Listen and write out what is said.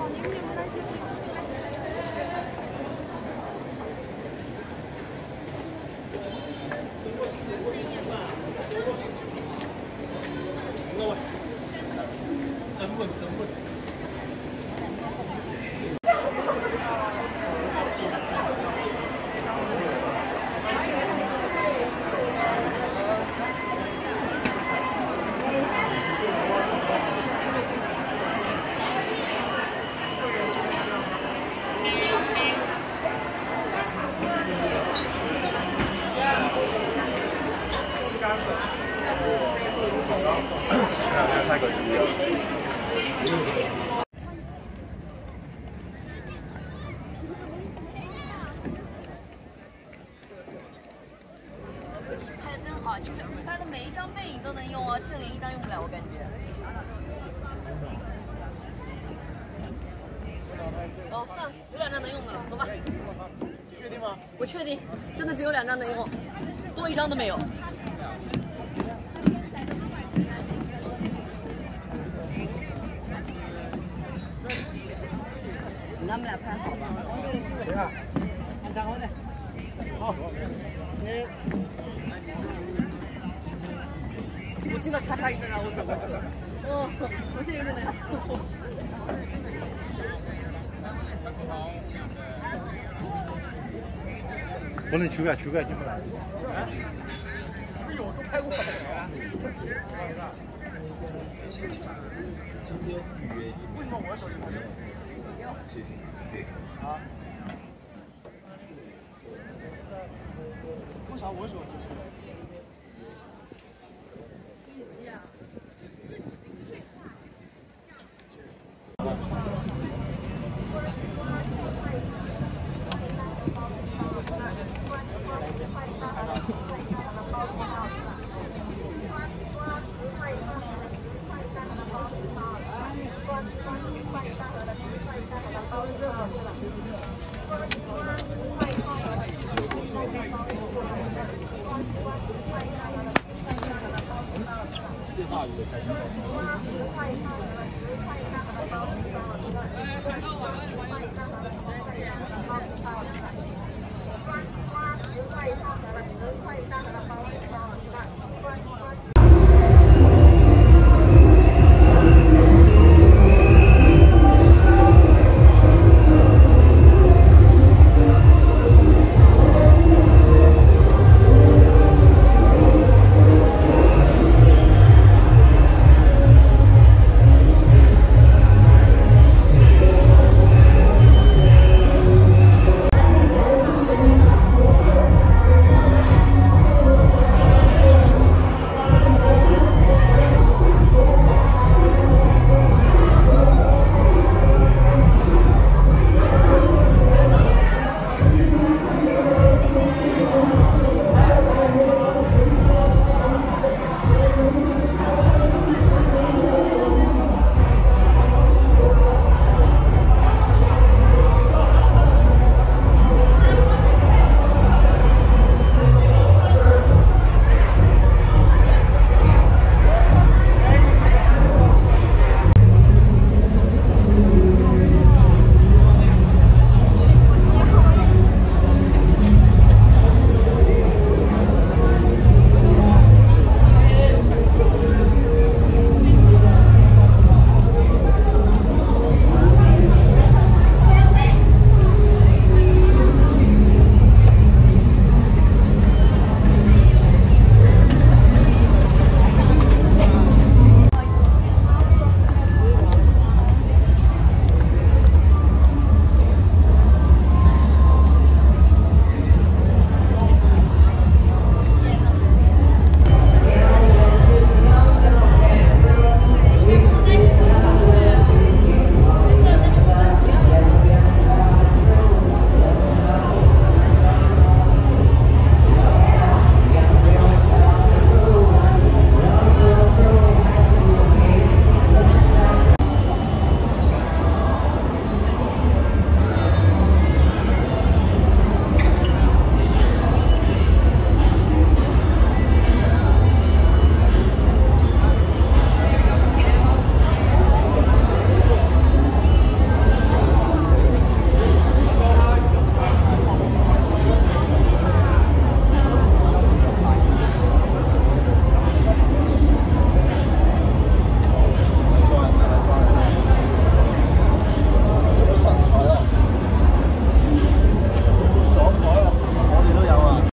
好,창립을할 수. 你拍的每一张背影都能用啊，正脸一张用不了，我感觉。哦，算了，有两张能用的了，走吧。确定吗？我确定，真的只有两张能用，多一张都没有。他们俩拍好吧？谁啊？张好的。好。你。我听到咔嚓一声，然后我走过去了。哦，我现在有点难受。不能去个去个进不来。哎呦，都拍过了。为什么我手机拍的？谢谢。啊？为啥我手机？好啊，我们看一看。